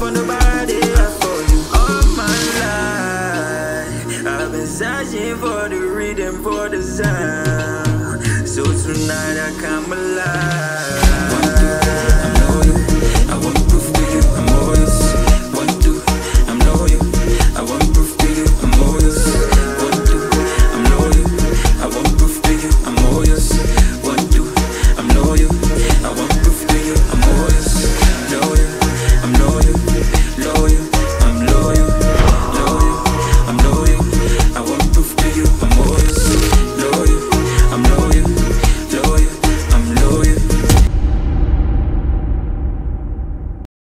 for nobody? I've called you all my life. I've been searching for the rhythm, for the sound. So tonight I come. I want proof to you, I'm always.